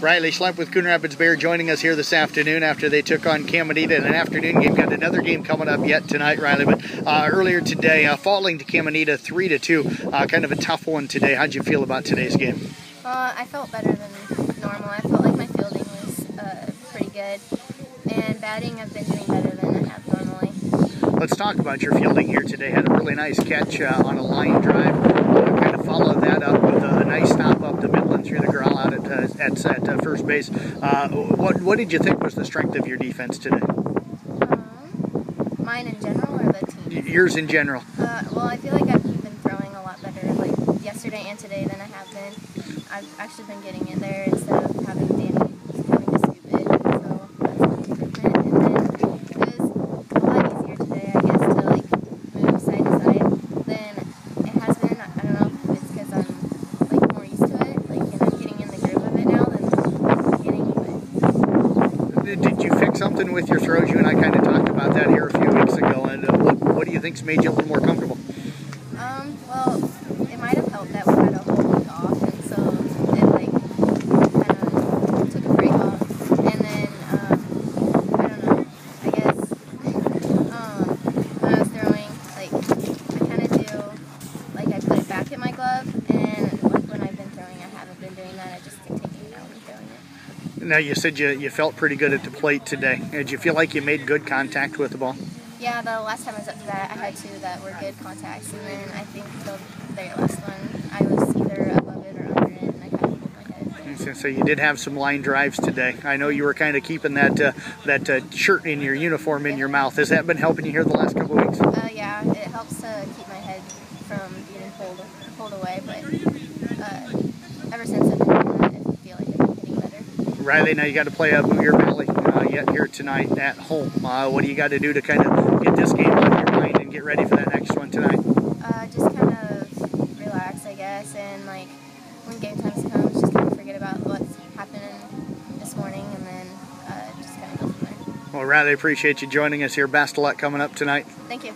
Rylie Schlepp with Coon Rapids-Bayard joining us here this afternoon after they took on CAM Anita in an afternoon game. Got another game coming up yet tonight, Rylie. But uh, earlier today, uh, falling to CAM Anita three to two, uh, kind of a tough one today. How'd you feel about today's game? Uh, I felt better than normal. I felt like my fielding was uh, pretty good, and batting I've been doing better than I have normally. Let's talk about your fielding here today. Had a really nice catch uh, on a line drive. Kind of followed that up with a nice stop up the middle and through the corral out at at, uh, first base. Uh, what what did you think was the strength of your defense today? Um, mine in general or the team? Yours in general. Uh, well, I feel like I've been throwing a lot better, like yesterday and today, than I have been. I've actually been getting in there instead of having Danny having to scoop it, so that's an improvement. And then it was a lot easier today, I guess, to like move side to side than it has been. I I don't know if it's because I'm like more used to it, like, and I'm getting in the groove of it now than the beginning. But Did you fix something with your throws? You and I kind of talked about that here a few weeks ago. And uh, what, what do you think's made you a little more comfortable? Um, well, it might have helped that we had a whole week off, and so it like kind of took a break off. And then um, I don't know. I guess um, when I was throwing, like I kind of do like I put it back in my glove, and like when I've been throwing, I haven't been doing that. I just keep taking it out and throwing it. Now you said you, you felt pretty good at the plate today. Did you feel like you made good contact with the ball? Yeah, the last time I was up to that, I had two that were good contacts, and then I think the very last one, I was either above it or under it, and I kind of pulled my head. So, so you did have some line drives today. I know you were kind of keeping that uh, that uh, shirt in your uniform in your mouth. Has that been helping you here the last couple of weeks? Uh, yeah, it helps to keep my head from being pulled pulled away, but uh, ever since I've been doing that, I feel like I've been getting better. Rylie, now you got to play uh, Boyer Valley uh, yet here tonight at home. Uh, what do you got to do to kind of get this game out of your mind and get ready for that next one tonight? Uh, just kind of relax, I guess, and like when game time comes, just kind of forget about what's happening this morning, and then uh, just kind of go from there. Well, Rylie, appreciate you joining us here. Best of luck coming up tonight. Thank you.